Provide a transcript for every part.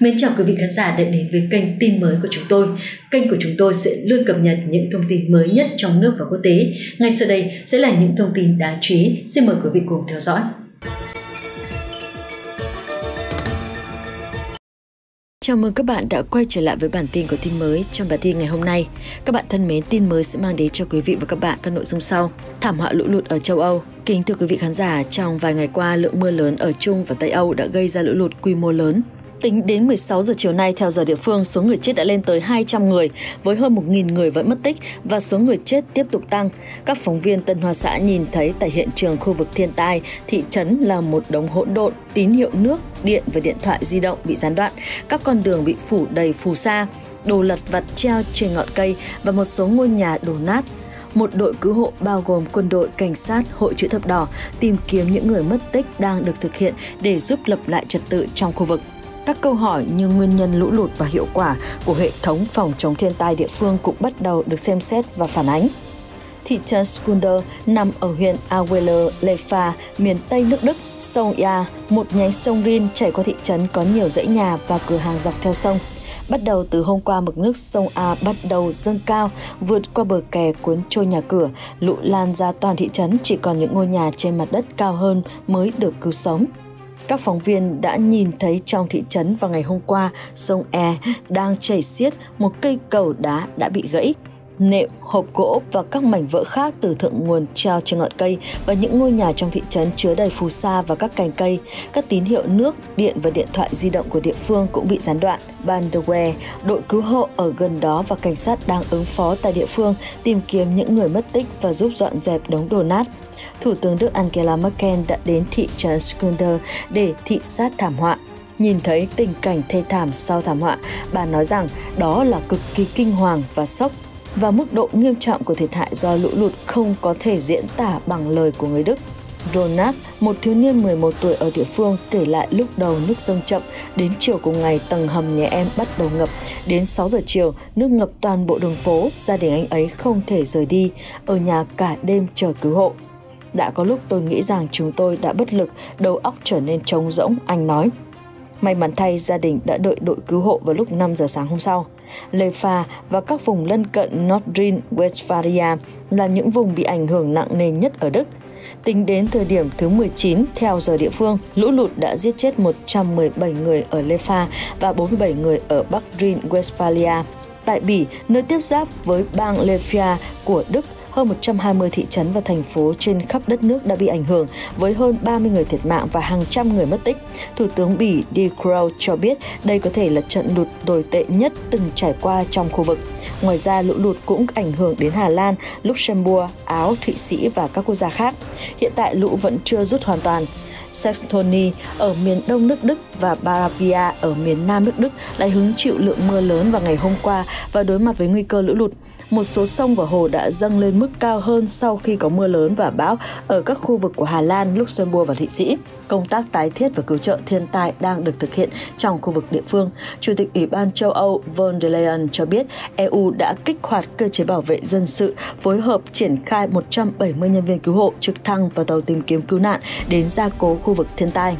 Mến chào quý vị khán giả đã đến với kênh tin mới của chúng tôi. Kênh của chúng tôi sẽ luôn cập nhật những thông tin mới nhất trong nước và quốc tế. Ngay sau đây sẽ là những thông tin đáng chú ý. Xin mời quý vị cùng theo dõi. Chào mừng các bạn đã quay trở lại với bản tin của tin mới. Trong bản tin ngày hôm nay, các bạn thân mến, tin mới sẽ mang đến cho quý vị và các bạn các nội dung sau. Thảm họa lũ lụt ở châu Âu. Kính thưa quý vị khán giả, trong vài ngày qua, lượng mưa lớn ở Trung và Tây Âu đã gây ra lũ lụt quy mô lớn. Tính đến 16 giờ chiều nay theo giờ địa phương, số người chết đã lên tới 200 người, với hơn 1.000 người vẫn mất tích và số người chết tiếp tục tăng. Các phóng viên Tân Hoa Xã nhìn thấy tại hiện trường khu vực thiên tai, thị trấn là một đống hỗn độn, tín hiệu nước, điện và điện thoại di động bị gián đoạn, các con đường bị phủ đầy phù sa, đồ lật vặt treo trên ngọn cây và một số ngôi nhà đổ nát một đội cứu hộ bao gồm quân đội, cảnh sát, hội chữ thập đỏ tìm kiếm những người mất tích đang được thực hiện để giúp lập lại trật tự trong khu vực. Các câu hỏi như nguyên nhân lũ lụt và hiệu quả của hệ thống phòng chống thiên tai địa phương cũng bắt đầu được xem xét và phản ánh. Thị trấn Skunder nằm ở huyện Aweler, Lefa, miền Tây nước Đức, sông Ya, một nhánh sông Rin chảy qua thị trấn có nhiều dãy nhà và cửa hàng dọc theo sông. Bắt đầu từ hôm qua mực nước sông A bắt đầu dâng cao, vượt qua bờ kè cuốn trôi nhà cửa, lũ lan ra toàn thị trấn chỉ còn những ngôi nhà trên mặt đất cao hơn mới được cứu sống. Các phóng viên đã nhìn thấy trong thị trấn vào ngày hôm qua, sông E đang chảy xiết, một cây cầu đá đã bị gãy. Nệm, hộp gỗ và các mảnh vỡ khác từ thượng nguồn treo trên ngọn cây và những ngôi nhà trong thị trấn chứa đầy phù sa và các cành cây. Các tín hiệu nước, điện và điện thoại di động của địa phương cũng bị gián đoạn. Banderwe, đội cứu hộ ở gần đó và cảnh sát đang ứng phó tại địa phương tìm kiếm những người mất tích và giúp dọn dẹp đống đổ nát. Thủ tướng Đức Angela Merkel đã đến thị trấn Skunder để thị sát thảm họa. Nhìn thấy tình cảnh thê thảm sau thảm họa, bà nói rằng đó là cực kỳ kinh hoàng và sốc và mức độ nghiêm trọng của thiệt hại do lũ lụt không có thể diễn tả bằng lời của người Đức. Ronald, một thiếu niên 11 tuổi ở địa phương, kể lại lúc đầu nước dâng chậm, đến chiều cùng ngày tầng hầm nhà em bắt đầu ngập. Đến 6 giờ chiều, nước ngập toàn bộ đường phố, gia đình anh ấy không thể rời đi, ở nhà cả đêm chờ cứu hộ. Đã có lúc tôi nghĩ rằng chúng tôi đã bất lực, đầu óc trở nên trống rỗng, anh nói. May mắn thay, gia đình đã đợi đội cứu hộ vào lúc 5 giờ sáng hôm sau. Lefa và các vùng lân cận Nordrhein-Westphalia là những vùng bị ảnh hưởng nặng nề nhất ở Đức. Tính đến thời điểm thứ 19 theo giờ địa phương, lũ lụt đã giết chết 117 người ở Lefa và 47 người ở Bắc Rhine-Westphalia. Tại Bỉ, nơi tiếp giáp với bang Lefia của Đức, hơn 120 thị trấn và thành phố trên khắp đất nước đã bị ảnh hưởng với hơn 30 người thiệt mạng và hàng trăm người mất tích. Thủ tướng Bỉ De Croo cho biết đây có thể là trận lụt tồi tệ nhất từng trải qua trong khu vực. Ngoài ra, lũ lụt cũng ảnh hưởng đến Hà Lan, Luxembourg, Áo, Thụy Sĩ và các quốc gia khác. Hiện tại lũ vẫn chưa rút hoàn toàn. Saxony ở miền đông nước Đức và Bavaria ở miền nam nước Đức lại hứng chịu lượng mưa lớn vào ngày hôm qua và đối mặt với nguy cơ lũ lụt một số sông và hồ đã dâng lên mức cao hơn sau khi có mưa lớn và bão ở các khu vực của Hà Lan, Luxembourg và Thụy Sĩ. Công tác tái thiết và cứu trợ thiên tai đang được thực hiện trong khu vực địa phương. Chủ tịch Ủy ban châu Âu von der Leyen cho biết EU đã kích hoạt cơ chế bảo vệ dân sự, phối hợp triển khai 170 nhân viên cứu hộ, trực thăng và tàu tìm kiếm cứu nạn đến gia cố khu vực thiên tai.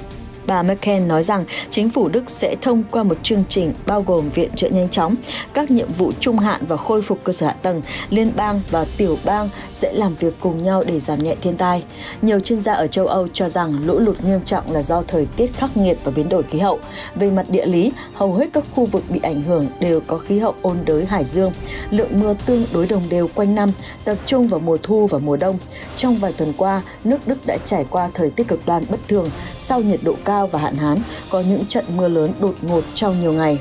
Bà Merkel nói rằng chính phủ Đức sẽ thông qua một chương trình bao gồm viện trợ nhanh chóng, các nhiệm vụ trung hạn và khôi phục cơ sở hạ tầng, liên bang và tiểu bang sẽ làm việc cùng nhau để giảm nhẹ thiên tai. Nhiều chuyên gia ở châu Âu cho rằng lũ lụt nghiêm trọng là do thời tiết khắc nghiệt và biến đổi khí hậu. Về mặt địa lý, hầu hết các khu vực bị ảnh hưởng đều có khí hậu ôn đới hải dương. Lượng mưa tương đối đồng đều quanh năm, tập trung vào mùa thu và mùa đông. Trong vài tuần qua, nước Đức đã trải qua thời tiết cực đoan bất thường sau nhiệt độ cao cao và hạn hán, có những trận mưa lớn đột ngột trong nhiều ngày.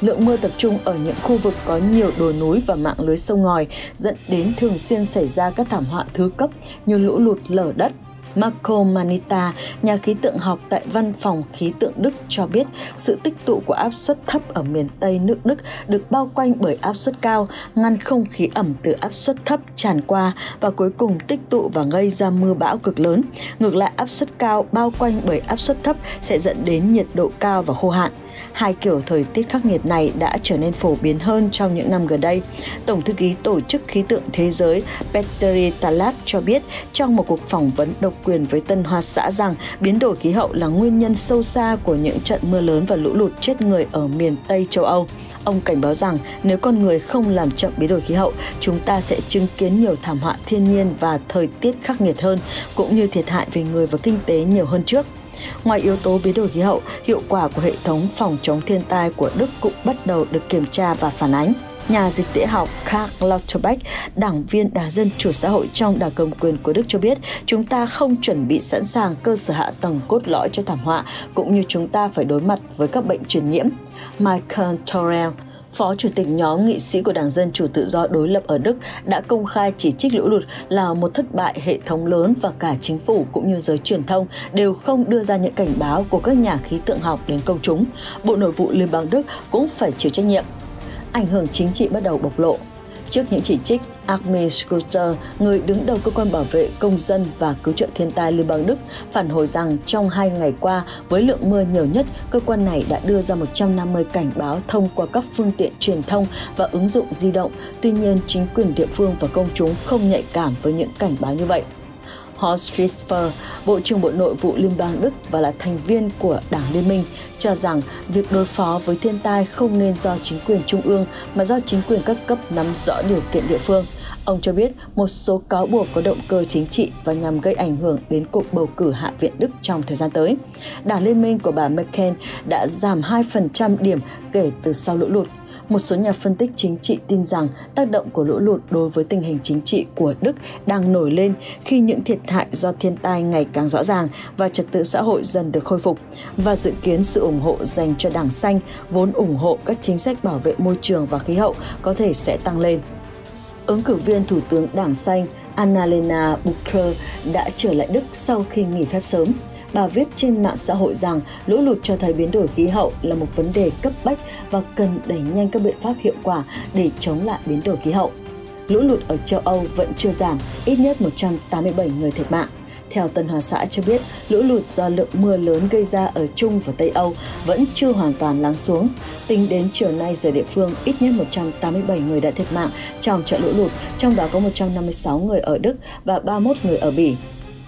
Lượng mưa tập trung ở những khu vực có nhiều đồi núi và mạng lưới sông ngòi dẫn đến thường xuyên xảy ra các thảm họa thứ cấp như lũ lụt lở đất, Marco Manita, nhà khí tượng học tại Văn phòng Khí tượng Đức cho biết sự tích tụ của áp suất thấp ở miền Tây nước Đức được bao quanh bởi áp suất cao, ngăn không khí ẩm từ áp suất thấp tràn qua và cuối cùng tích tụ và gây ra mưa bão cực lớn. Ngược lại, áp suất cao bao quanh bởi áp suất thấp sẽ dẫn đến nhiệt độ cao và khô hạn. Hai kiểu thời tiết khắc nghiệt này đã trở nên phổ biến hơn trong những năm gần đây. Tổng thư ký Tổ chức Khí tượng Thế giới Petteri Talat cho biết trong một cuộc phỏng vấn độc quyền với Tân Hoa Xã rằng biến đổi khí hậu là nguyên nhân sâu xa của những trận mưa lớn và lũ lụt chết người ở miền Tây châu Âu. Ông cảnh báo rằng nếu con người không làm chậm biến đổi khí hậu, chúng ta sẽ chứng kiến nhiều thảm họa thiên nhiên và thời tiết khắc nghiệt hơn, cũng như thiệt hại về người và kinh tế nhiều hơn trước. Ngoài yếu tố biến đổi khí hậu, hiệu quả của hệ thống phòng chống thiên tai của Đức cũng bắt đầu được kiểm tra và phản ánh nhà dịch tễ học Karl Lauterbach, đảng viên Đảng Dân Chủ Xã hội trong Đảng Cầm quyền của Đức cho biết, chúng ta không chuẩn bị sẵn sàng cơ sở hạ tầng cốt lõi cho thảm họa, cũng như chúng ta phải đối mặt với các bệnh truyền nhiễm. Michael Torrell, Phó Chủ tịch nhóm nghị sĩ của Đảng Dân Chủ Tự do đối lập ở Đức đã công khai chỉ trích lũ lụt là một thất bại hệ thống lớn và cả chính phủ cũng như giới truyền thông đều không đưa ra những cảnh báo của các nhà khí tượng học đến công chúng. Bộ Nội vụ Liên bang Đức cũng phải chịu trách nhiệm ảnh hưởng chính trị bắt đầu bộc lộ. Trước những chỉ trích, Armin Schuster, người đứng đầu cơ quan bảo vệ công dân và cứu trợ thiên tai Liên bang Đức, phản hồi rằng trong hai ngày qua, với lượng mưa nhiều nhất, cơ quan này đã đưa ra 150 cảnh báo thông qua các phương tiện truyền thông và ứng dụng di động. Tuy nhiên, chính quyền địa phương và công chúng không nhạy cảm với những cảnh báo như vậy. Horst Schrieffer, Bộ trưởng Bộ Nội vụ Liên bang Đức và là thành viên của Đảng Liên minh, cho rằng việc đối phó với thiên tai không nên do chính quyền trung ương mà do chính quyền các cấp nắm rõ điều kiện địa phương. Ông cho biết một số cáo buộc có động cơ chính trị và nhằm gây ảnh hưởng đến cuộc bầu cử Hạ viện Đức trong thời gian tới. Đảng Liên minh của bà Merkel đã giảm 2% điểm kể từ sau lũ lụt một số nhà phân tích chính trị tin rằng tác động của lũ lụt đối với tình hình chính trị của Đức đang nổi lên khi những thiệt hại do thiên tai ngày càng rõ ràng và trật tự xã hội dần được khôi phục và dự kiến sự ủng hộ dành cho Đảng Xanh, vốn ủng hộ các chính sách bảo vệ môi trường và khí hậu có thể sẽ tăng lên. Ứng cử viên Thủ tướng Đảng Xanh Annalena Baerbock đã trở lại Đức sau khi nghỉ phép sớm bà viết trên mạng xã hội rằng lũ lụt cho thấy biến đổi khí hậu là một vấn đề cấp bách và cần đẩy nhanh các biện pháp hiệu quả để chống lại biến đổi khí hậu. Lũ lụt ở châu Âu vẫn chưa giảm, ít nhất 187 người thiệt mạng. Theo Tân Hoa Xã cho biết, lũ lụt do lượng mưa lớn gây ra ở Trung và Tây Âu vẫn chưa hoàn toàn lắng xuống. Tính đến chiều nay giờ địa phương, ít nhất 187 người đã thiệt mạng trong trận lũ lụt, trong đó có 156 người ở Đức và 31 người ở Bỉ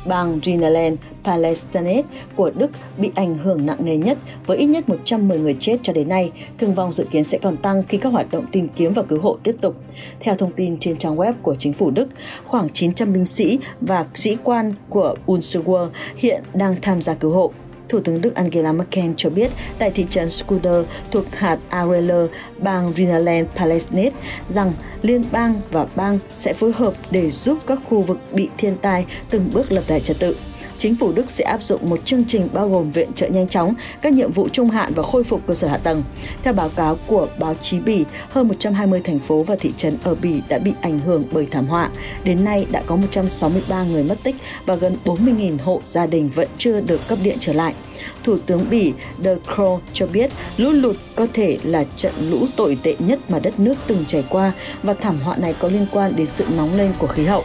bang Rhineland Palatinate của Đức bị ảnh hưởng nặng nề nhất với ít nhất 110 người chết cho đến nay. Thương vong dự kiến sẽ còn tăng khi các hoạt động tìm kiếm và cứu hộ tiếp tục. Theo thông tin trên trang web của chính phủ Đức, khoảng 900 binh sĩ và sĩ quan của Bundeswehr hiện đang tham gia cứu hộ. Thủ tướng Đức Angela Merkel cho biết tại thị trấn Skuder thuộc hạt Areller, bang Rhineland-Palatinate rằng liên bang và bang sẽ phối hợp để giúp các khu vực bị thiên tai từng bước lập lại trật tự chính phủ Đức sẽ áp dụng một chương trình bao gồm viện trợ nhanh chóng, các nhiệm vụ trung hạn và khôi phục cơ sở hạ tầng. Theo báo cáo của báo chí Bỉ, hơn 120 thành phố và thị trấn ở Bỉ đã bị ảnh hưởng bởi thảm họa. Đến nay đã có 163 người mất tích và gần 40.000 hộ gia đình vẫn chưa được cấp điện trở lại. Thủ tướng Bỉ De Croo cho biết lũ lụt có thể là trận lũ tồi tệ nhất mà đất nước từng trải qua và thảm họa này có liên quan đến sự nóng lên của khí hậu.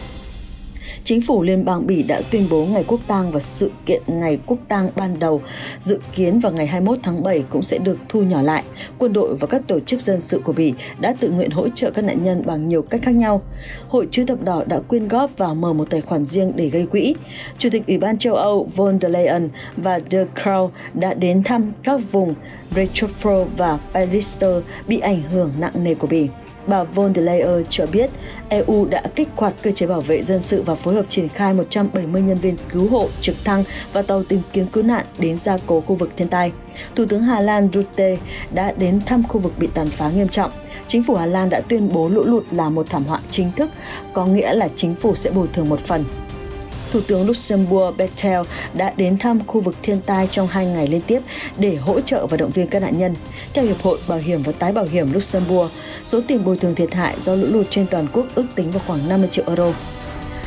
Chính phủ Liên bang Bỉ đã tuyên bố ngày quốc tang và sự kiện ngày quốc tang ban đầu dự kiến vào ngày 21 tháng 7 cũng sẽ được thu nhỏ lại. Quân đội và các tổ chức dân sự của Bỉ đã tự nguyện hỗ trợ các nạn nhân bằng nhiều cách khác nhau. Hội chữ thập đỏ đã quyên góp và mở một tài khoản riêng để gây quỹ. Chủ tịch Ủy ban châu Âu von der Leyen và De Croo đã đến thăm các vùng Retrofro và Parister bị ảnh hưởng nặng nề của Bỉ bà von der Leyen cho biết EU đã kích hoạt cơ chế bảo vệ dân sự và phối hợp triển khai 170 nhân viên cứu hộ trực thăng và tàu tìm kiếm cứu nạn đến gia cố khu vực thiên tai. Thủ tướng Hà Lan Rutte đã đến thăm khu vực bị tàn phá nghiêm trọng. Chính phủ Hà Lan đã tuyên bố lũ lụt là một thảm họa chính thức, có nghĩa là chính phủ sẽ bồi thường một phần Thủ tướng Luxembourg Bettel đã đến thăm khu vực thiên tai trong hai ngày liên tiếp để hỗ trợ và động viên các nạn nhân. Theo Hiệp hội Bảo hiểm và Tái bảo hiểm Luxembourg, số tiền bồi thường thiệt hại do lũ lụt trên toàn quốc ước tính vào khoảng 50 triệu euro.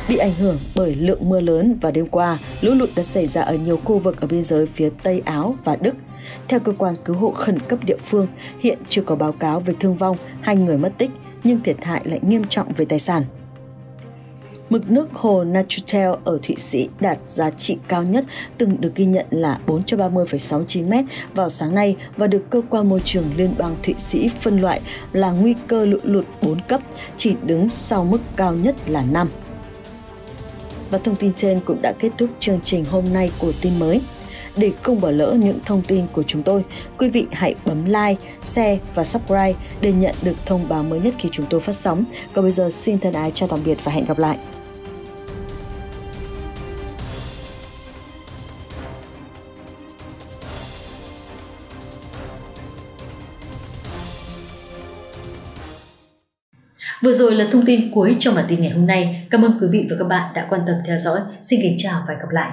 Bị ảnh hưởng bởi lượng mưa lớn và đêm qua, lũ lụt đã xảy ra ở nhiều khu vực ở biên giới phía Tây Áo và Đức. Theo cơ quan cứu hộ khẩn cấp địa phương, hiện chưa có báo cáo về thương vong hay người mất tích, nhưng thiệt hại lại nghiêm trọng về tài sản. Mực nước hồ Nachutel ở Thụy Sĩ đạt giá trị cao nhất từng được ghi nhận là 430,69 m vào sáng nay và được cơ quan môi trường liên bang Thụy Sĩ phân loại là nguy cơ lũ lụt 4 cấp, chỉ đứng sau mức cao nhất là 5. Và thông tin trên cũng đã kết thúc chương trình hôm nay của tin mới. Để không bỏ lỡ những thông tin của chúng tôi, quý vị hãy bấm like, share và subscribe để nhận được thông báo mới nhất khi chúng tôi phát sóng. Còn bây giờ xin thân ái chào tạm biệt và hẹn gặp lại. Vừa rồi là thông tin cuối trong bản tin ngày hôm nay. Cảm ơn quý vị và các bạn đã quan tâm theo dõi. Xin kính chào và hẹn gặp lại.